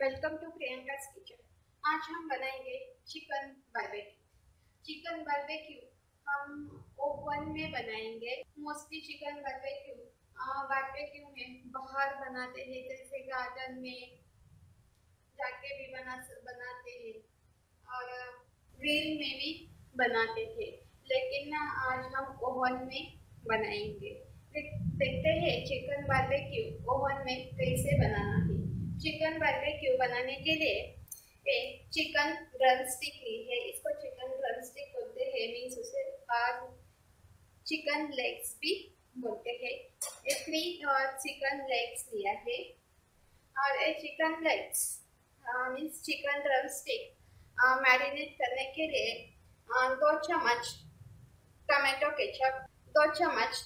Welcome to Priyanka's kitchen. आज हम बनाएँगे चिकन बारबेक्यू चिकन बारबेक्यू हम ओवन में बनाएँगे। मोस्टली चिकन बारबेक्यू बारबेक्यू में बाहर बनाते हैं, जैसे गार्डन में जाके भी बना बनाते हैं। और ग्रिल में भी बनाते थे लेकिन ना, आज हम ओवन में बनाएँगे। देखते हैं चिकन बारबेक्यू ओवन में कैसे बनाना है। चिकन बारबेक्यू बनाने के लिए? एक चिकन ड्रम स्टिक ली है। इसको चिकन ड्रम स्टिक बोलते हैं मीन्स उसे बाद चिकन लेग्स भी बोलते हैं। थ्री और चिकन लेग्स लिया है। और ये chicken legs means chicken drumstick marinate करने के लिए दो चम्मच टमाटो केचप दो चम्मच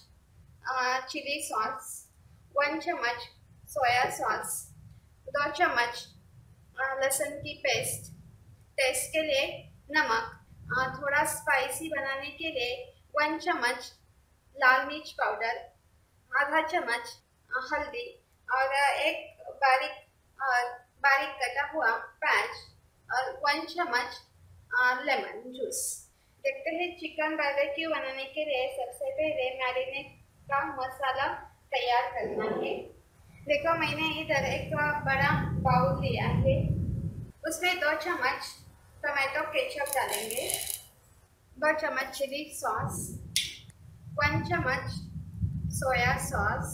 चिली सॉस वन चम्मच सोया सॉस दो चम्मच लहसुन की पेस्ट टेस्ट के लिए नमक थोड़ा स्पाइसी बनाने के लिए वन चम्मच लाल मिर्च पाउडर आधा चम्मच हल्दी, और एक बारीक बारीक कटा हुआ प्याज, और वन चम्मच लेमन जूस देखते हैं चिकन बारबेक्यू बनाने के लिए सबसे पहले मैरिनेट का मसाला तैयार करना है। देखो, मैंने इधर एक बड़ा बाउल लिया है। उसमें दो चम्मच टमाटो केचप डालेंगे, दो चम्मच चिली सॉस, वन चम्मच सोया सॉस।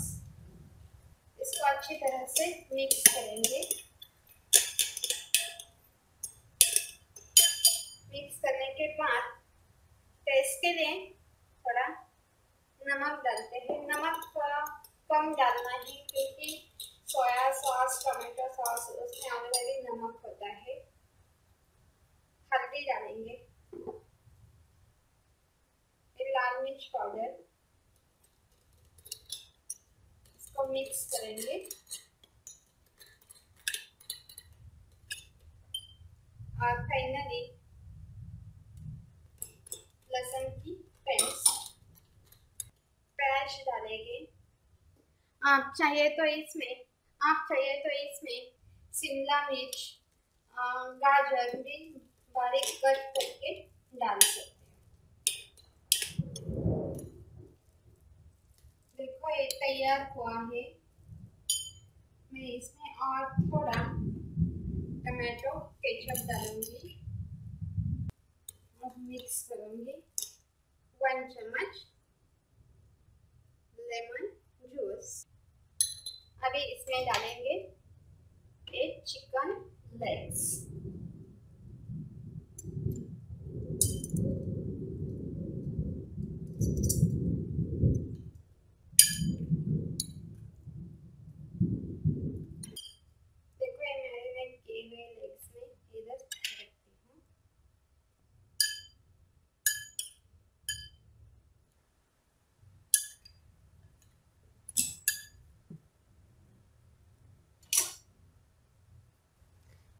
इसको अच्छी तरह से मिक्स करेंगे। मिक्स करने के बाद टेस्ट के लिए थोड़ा नमक डालते हैं। नमक कम डालना ही क्योंकि सोया सॉस टमाटो सॉस, उसमें ऑलरेडी नमक होता है। हल्दी डालेंगे। लाल मिर्च पाउडर। इसको मिक्स करेंगे और फाइनली लहसुन की पेस्ट प्याज डालेंगे आप चाहिए तो इसमें, आप चाहिए तो इसमें शिमला मिर्च गाजर भी बारीक कट करके डाल सकते देखो, ये तैयार हुआ है। मैं इसमें और थोड़ा टमाटो, केचप डालूँगी और मिक्स करूँगी। वन चम्मच लेमन अभी इसमें डालेंगे एक चिकन लेग्स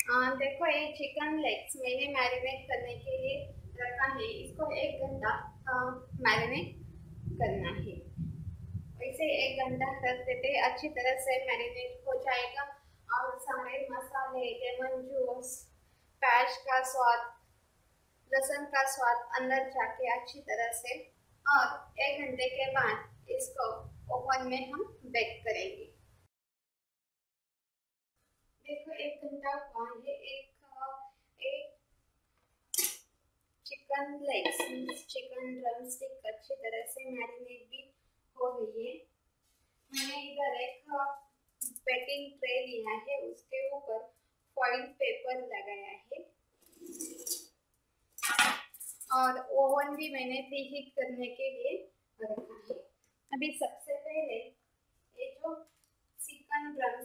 हाँ देखो, ये चिकन लेग्स मैंने मैरिनेट करने के लिए रखा है। इसको एक घंटा मैरिनेट करना है। वैसे एक घंटा रख देते अच्छी तरह से मैरिनेट हो जाएगा। और सारे मसाले लेमन जूस प्याज का स्वाद, लहसुन का स्वाद अंदर जाके अच्छी तरह से। और एक घंटे के बाद इसको ओवन में हम बेक करेंगे। देखो, एक घंटा हुआ है, एक एक चिकन लेग्स चिकन ड्रम अच्छी तरह से मैरिनेट भी हो गई है। मैंने इधर एक पैकिंग ट्रे लिया है, उसके ऊपर फॉइल पेपर लगाया है। और ओवन भी मैंने प्री हीट करने के लिए रखा है। अभी सबसे पहले ये जो चिकन ड्रम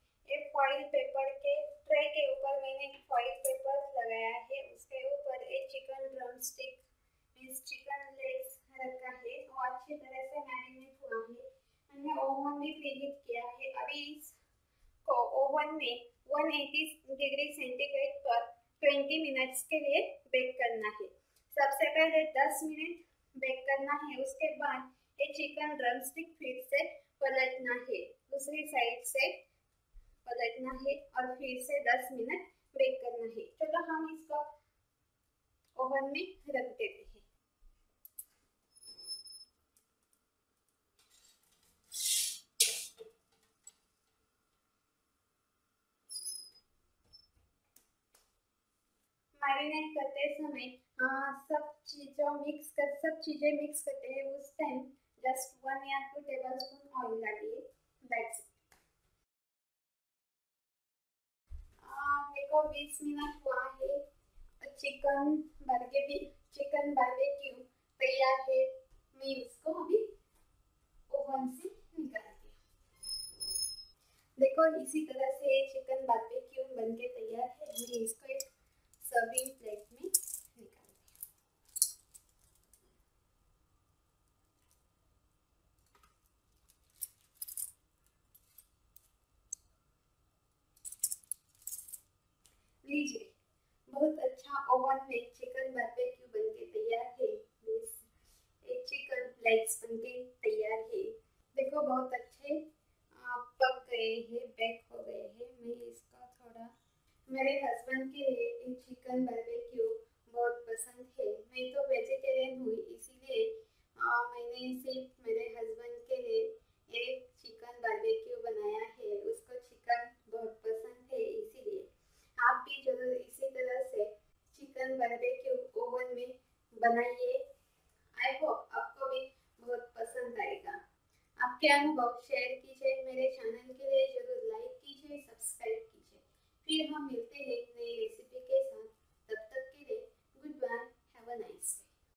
फॉइल पेपर के ट्रे के ऊपर मैंने फॉइल पेपर लगाया है। उसके ऊपर एक chicken drumstick means chicken legs रखा है वो अच्छी तरह से मैरिनेट हुआ है। मैंने ओवन में प्रीहीट किया है। अभी इसको ओवन में 180 डिग्री सेंटीग्रेड पर 20 मिनट्स के लिए बेक करना है। सबसे पहले 10 मिनट बेक करना है। उसके बाद ये चिकन ड्रम स्टिक फिर से पलटना है। दूसरी साइड से पलटना है और फिर से 10 मिनट बेक करना है। चलो हम इसको ओवन में रख देते हैं। मैरिनेट करते समय सब चीज़ों मिक्स कर, सब चीज़ें मिक्स करते हैं। उस टाइम जस्ट वन या टू टेबल स्पून ऑयल डालिए दैट्स बीस मिनट हुआ है। चिकन बर्गे भी चिकन बारबेक्यू तैयार है? मैं उसको अभी ओवन से निकाल दिया देखो, इसी तरह से चिकन बर्बेक्यू बन के तैयार है? मैं इसको एक सर्विंग प्लेट में में चिकन तैयार है। एक चिकन तैयार है। देखो, बहुत अच्छे पक गए हैं हो गए हैं। मैं इसका थोड़ा, मेरे हस्बैंड के लिए चिकन बहुत पसंद है। मैं तो वेजिटेरियन हूँ, इसीलिए मैंने सिर्फ़ मेरे आपके अनुभव शेयर कीजिए, मेरे चैनल के लिए ज़रूर लाइक कीजिए सब्सक्राइब कीजिए। फिर हम मिलते हैं